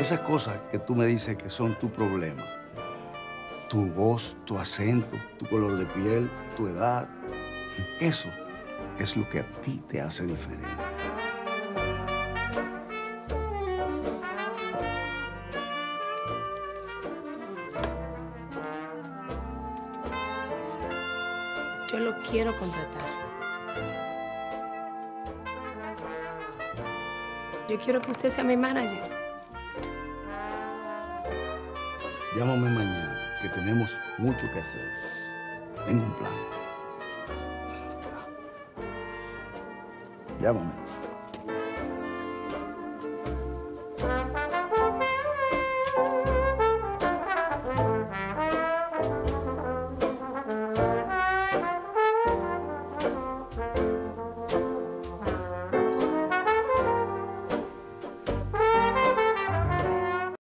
Esas cosas que tú me dices que son tu problema. Tu voz, tu acento, tu color de piel, tu edad. Eso es lo que a ti te hace diferente. Yo lo quiero contratar. Yo quiero que usted sea mi manager. Llámame mañana, que tenemos mucho que hacer. Tengo un plan. Llámame.